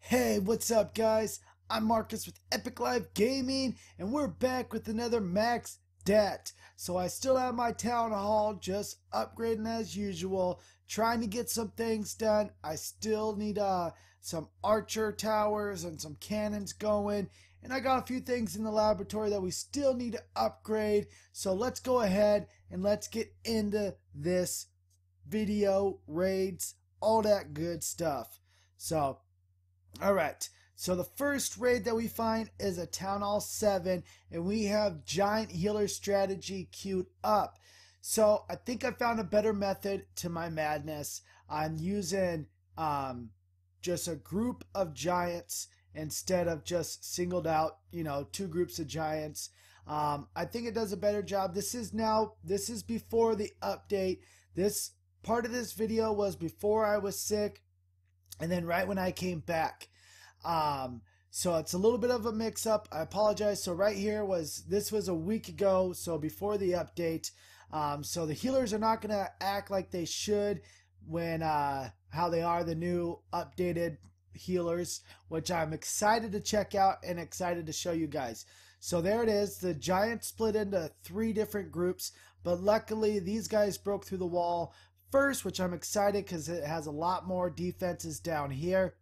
Hey, what's up, guys? I'm Marcus with Epic Life Gaming, and we're back with another Max DAT. So I still have my town hall, just upgrading as usual, trying to get some things done. I still need uh some archer towers and some cannons going, and I got a few things in the laboratory that we still need to upgrade. So let's go ahead and let's get into this video raids, all that good stuff. So all right. So the first raid that we find is a Town Hall 7, and we have Giant Healer Strategy queued up. So I think I found a better method to my madness. I'm using um, just a group of giants instead of just singled out, you know, two groups of giants. Um, I think it does a better job. This is now, this is before the update. This part of this video was before I was sick and then right when I came back. Um, so it's a little bit of a mix up. I apologize. So right here was this was a week ago, so before the update. Um, so the healers are not gonna act like they should when uh, how they are the new updated healers, which I'm excited to check out and excited to show you guys. So there it is. The Giants split into three different groups, but luckily these guys broke through the wall first, which I'm excited because it has a lot more defenses down here.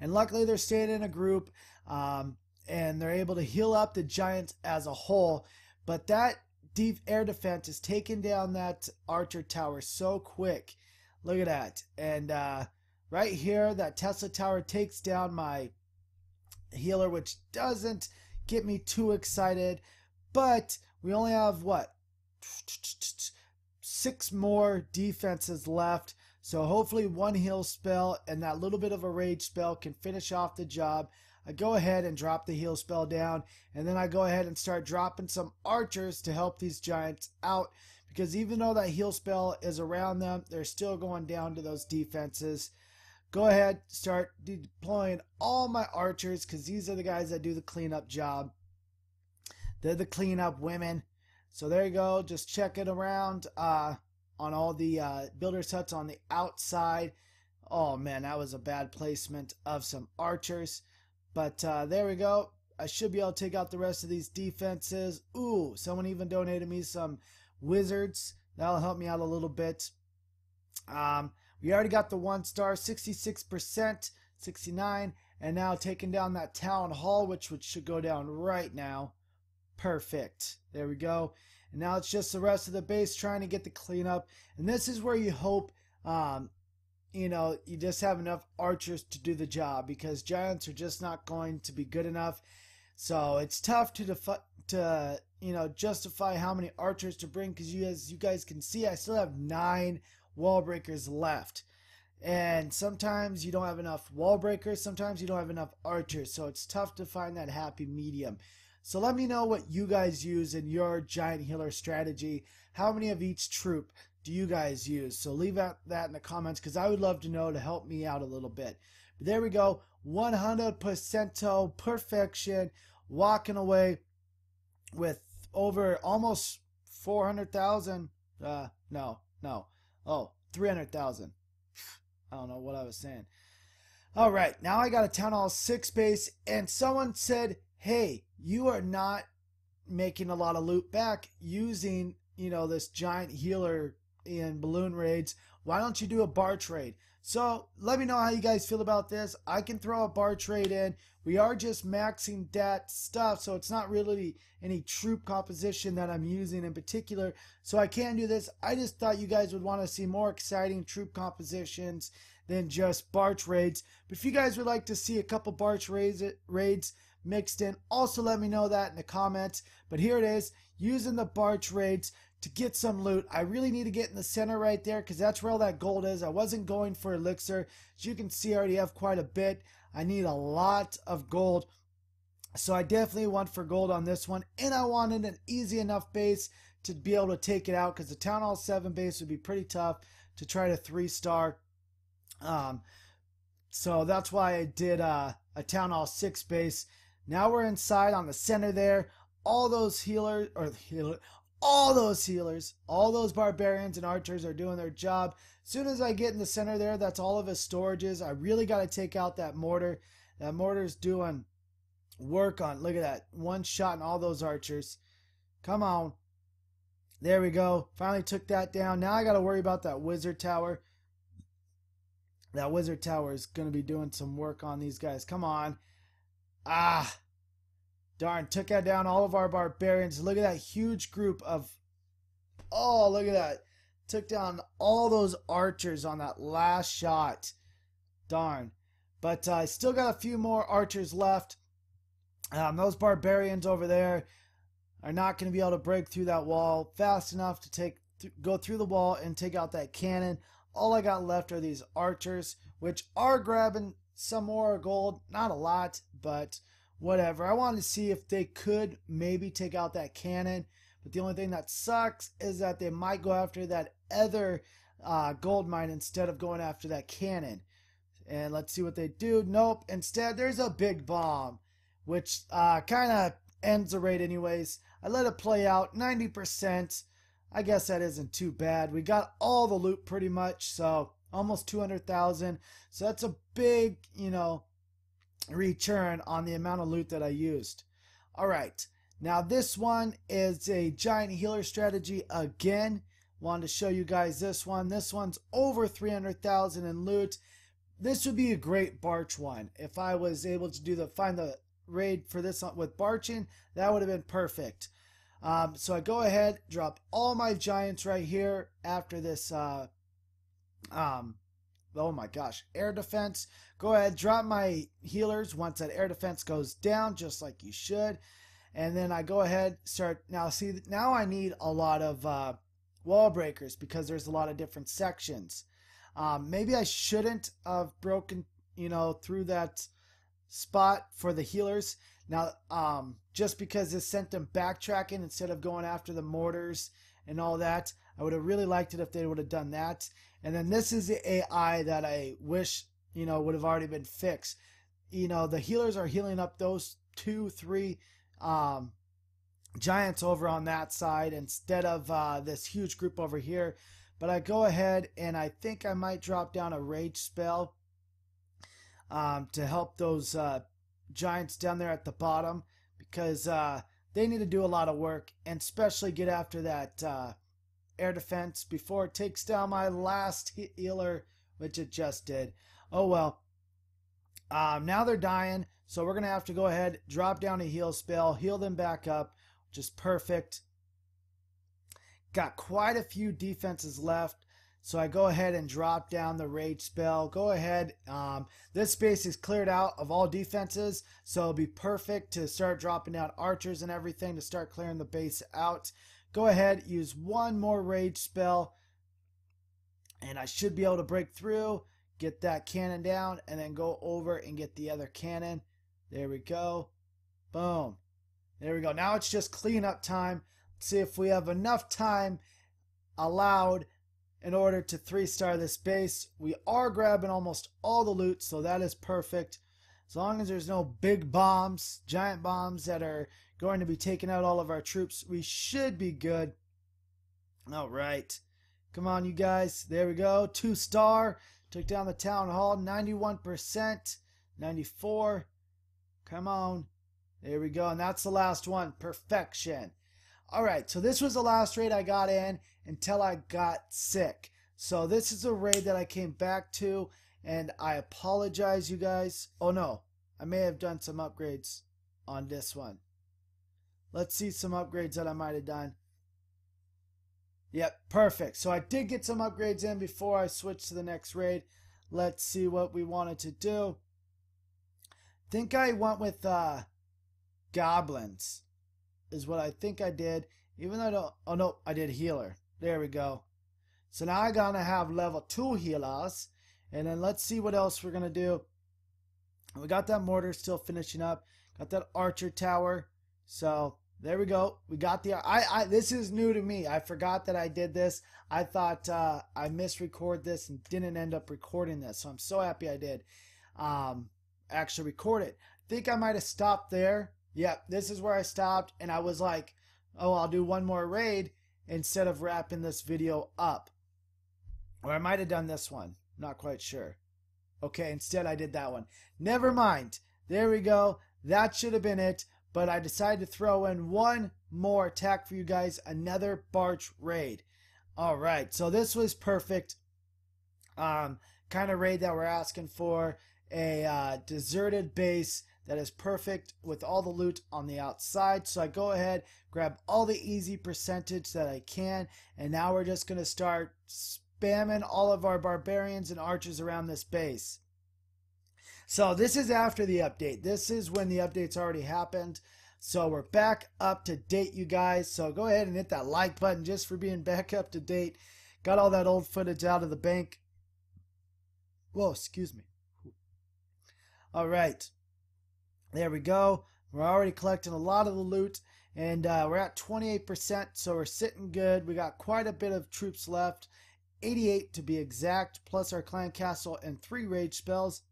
And luckily, they're staying in a group um, and they're able to heal up the Giants as a whole. But that deep air defense is taking down that Archer Tower so quick. Look at that. And uh, right here, that Tesla Tower takes down my healer, which doesn't get me too excited. But we only have what? Six more defenses left. So hopefully one heal spell and that little bit of a rage spell can finish off the job. I go ahead and drop the heal spell down and then I go ahead and start dropping some archers to help these giants out because even though that heal spell is around them, they're still going down to those defenses. Go ahead, start deploying all my archers because these are the guys that do the cleanup job. They're the cleanup women. So there you go. Just check it around. Uh, on all the uh, builders huts on the outside. Oh man, that was a bad placement of some archers. But uh, there we go. I should be able to take out the rest of these defenses. Ooh, someone even donated me some wizards. That'll help me out a little bit. Um, we already got the one star, 66%, 69, and now taking down that town hall, which, which should go down right now. Perfect. There we go. And now it's just the rest of the base trying to get the cleanup. And this is where you hope, um, you know, you just have enough archers to do the job because giants are just not going to be good enough. So it's tough to to you know justify how many archers to bring because you as you guys can see, I still have nine wall breakers left. And sometimes you don't have enough wall breakers, sometimes you don't have enough archers, so it's tough to find that happy medium. So let me know what you guys use in your giant healer strategy. How many of each troop do you guys use? So leave out that in the comments because I would love to know to help me out a little bit. But there we go. 100% perfection. Walking away with over almost 400,000. Uh, no, no. Oh, 300,000. I don't know what I was saying. All right, now I got a Town Hall 6 base, and someone said, hey, you are not making a lot of loot back using, you know, this giant healer in balloon raids. Why don't you do a Barch raid? So let me know how you guys feel about this. I can throw a Barch raid in. We are just maxing that stuff, so it's not really any troop composition that I'm using in particular. So I can do this. I just thought you guys would want to see more exciting troop compositions than just Barch raids. But if you guys would like to see a couple Barch raids, raids mixed in. Also, let me know that in the comments. But here it is, using the Barch raids to get some loot. I really need to get in the center right there because that's where all that gold is. I wasn't going for elixir. As you can see, I already have quite a bit. I need a lot of gold. So I definitely want for gold on this one. And I wanted an easy enough base to be able to take it out because the Town Hall 7 base would be pretty tough to try to 3-star. Um, so that's why I did uh, a Town Hall 6 base. Now we're inside on the center there. all those healers or healer, all those healers, all those barbarians and archers are doing their job. As soon as I get in the center there, that's all of his storages. I really got to take out that mortar. That mortar's doing work on. Look at that. One shot and all those archers. Come on. There we go. Finally took that down. Now I got to worry about that wizard tower. That wizard tower is going to be doing some work on these guys. Come on. Ah. Darn. Took that down all of our barbarians. Look at that huge group of... Oh, look at that. Took down all those archers on that last shot. Darn. But uh, I uh, still got a few more archers left. Um, those barbarians over there are not going to be able to break through that wall fast enough to take th- go through the wall and take out that cannon. All I got left are these archers, which are grabbing some more gold. Not a lot, but whatever. I wanted to see if they could maybe take out that cannon. But the only thing that sucks is that they might go after that other uh, gold mine instead of going after that cannon. And let's see what they do. Nope. Instead, there's a big bomb which uh, kind of ends the raid anyways. I let it play out 90%. I guess that isn't too bad. We got all the loot pretty much, so almost 200,000. So that's a big, you know, return on the amount of loot that I used. All right. Now this one is a giant healer strategy again. Wanted to show you guys this one. This one's over 300,000 in loot. This would be a great Barch one if I was able to do the find the raid for this with Barching, that would have been perfect. Um, so I go ahead, drop all my giants right here after this. Uh, um, oh my gosh, air defense. Go ahead, drop my healers once that air defense goes down, just like you should. And then I go ahead, start. Now, see, now I need a lot of uh, wall breakers because there's a lot of different sections. Um, maybe I shouldn't have broken, you know, through that spot for the healers. Now, um, just because this sent them backtracking instead of going after the mortars and all that, I would have really liked it if they would have done that. And then this is the AI that I wish, you know, would have already been fixed. You know, the healers are healing up those two, three um, giants over on that side instead of uh, this huge group over here. But I go ahead and I think I might drop down a rage spell um, to help those uh, Giants down there at the bottom because uh, they need to do a lot of work and especially get after that uh, air defense before it takes down my last healer, which it just did. Oh well. Um, now they're dying, so we're going to have to go ahead, drop down a heal spell, heal them back up, which is perfect. Got quite a few defenses left. So I go ahead and drop down the rage spell. Go ahead. Um, this space is cleared out of all defenses, so it'll be perfect to start dropping down archers and everything to start clearing the base out. Go ahead, use one more rage spell, and I should be able to break through, get that cannon down, and then go over and get the other cannon. There we go. Boom. There we go. Now it's just cleanup time. Let's see if we have enough time allowed in order to three star this base. We are grabbing almost all the loot, so that is perfect. As long as there's no big bombs, giant bombs that are going to be taking out all of our troops, we should be good. All right. Come on, you guys. There we go. Two star. Took down the town hall. 91%. 94. Come on. There we go. And that's the last one. Perfection. All right. So this was the last raid I got in until I got sick. So this is a raid that I came back to, and I apologize, you guys. Oh no, I may have done some upgrades on this one. Let's see some upgrades that I might have done. Yep, perfect. So I did get some upgrades in before I switched to the next raid. Let's see what we wanted to do. think I went with uh, goblins is what I think I did. Even though I don't, oh no, I did healer. There we go. So now going to have level 2 healers. And then let's see what else we're to do. We got that mortar still finishing up. Got that archer tower. So there we go. We got the I I this is new to me. I forgot that I did this. I thought uh, I misrecord this and didn't end up recording this. So I'm so happy I did. Um, actually record it. Think I might have stopped there Yep, this is where I stopped, and I was like, oh, I'll do one more raid instead of wrapping this video up. Or I might have done this one. Not quite sure. Okay, instead I did that one. Never mind. There we go. That should have been it. But I decided to throw in one more attack for you guys. Another Barch raid. All right. So this was perfect. Um, kind of raid that we're asking for. A uh, deserted base that is perfect with all the loot on the outside. So I go ahead, grab all the easy percentage that I can. And now we're just going to start spamming all of our barbarians and archers around this base. So this is after the update. This is when the update's already happened. So we're back up to date, you guys. So go ahead and hit that like button just for being back up to date. Got all that old footage out of the bank. Whoa, excuse me. All right. There we go. We're already collecting a lot of the loot. And uh, we're at 28%, so we're sitting good. We got quite a bit of troops left. 88 to be exact, plus our clan castle and three rage spells.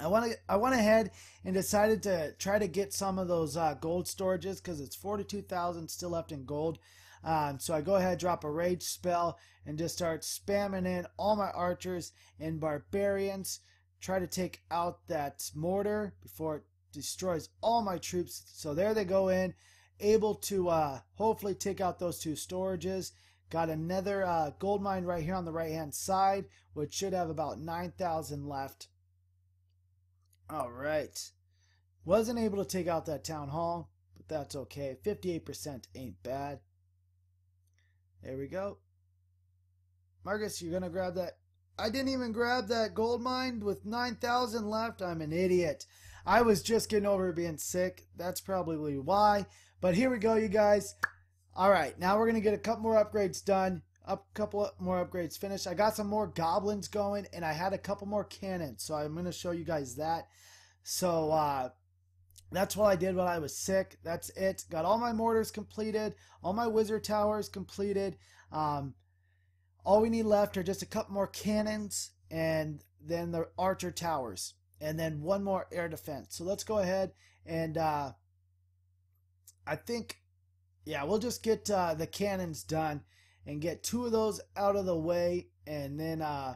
I want to. I went ahead and decided to try to get some of those uh, gold storages because it's forty-two thousand still left in gold. Um, so I go ahead, drop a rage spell, and just start spamming in all my archers and barbarians. Try to take out that mortar before it destroys all my troops. So there they go in, able to uh, hopefully take out those two storages. Got another uh, gold mine right here on the right hand side, which should have about 9,000 left. All right. Wasn't able to take out that town hall, but that's okay. 58% ain't bad. There we go. Marcus, you're going to grab that. I didn't even grab that gold mine with 9,000 left. I'm an idiot. I was just getting over being sick. That's probably why. But here we go, you guys. All right, now we're going to get a couple more upgrades done. A couple more upgrades finished. I got some more goblins going, and I had a couple more cannons. So I'm going to show you guys that. So uh, that's what I did when I was sick. That's it. Got all my mortars completed. All my wizard towers completed. Um, all we need left are just a couple more cannons and then the archer towers. And then one more air defense. So let's go ahead and uh, I think yeah, we'll just get uh, the cannons done and get two of those out of the way, and then uh,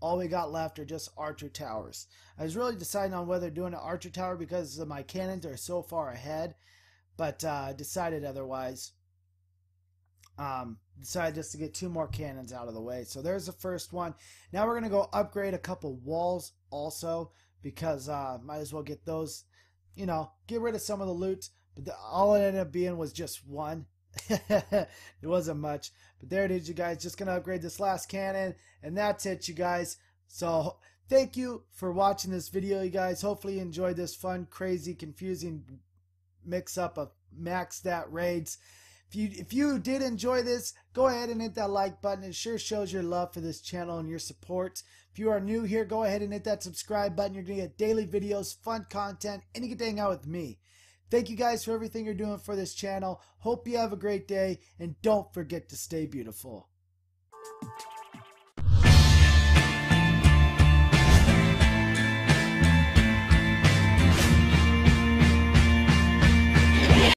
all we got left are just archer towers. I was really deciding on whether doing an archer tower because my cannons are so far ahead, but uh, decided otherwise. Um, decided just to get two more cannons out of the way. So there's the first one. Now we're gonna go upgrade a couple walls also because uh, might as well get those. You know, get rid of some of the loot. But the, all it ended up being was just one. it wasn't much. But there it is, you guys. Just to upgrade this last cannon. And that's it, you guys. So thank you for watching this video, you guys. Hopefully you enjoyed this fun, crazy, confusing mix-up of max DAT raids. If you if you did enjoy this, go ahead and hit that like button. It sure shows your love for this channel and your support. If you are new here, go ahead and hit that subscribe button. You're to get daily videos, fun content, and you to hang out with me. Thank you guys for everything you're doing for this channel. Hope you have a great day and don't forget to stay beautiful.